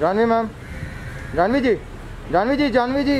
Janvi ma'am Janvi ji Janvi ji Janvi जी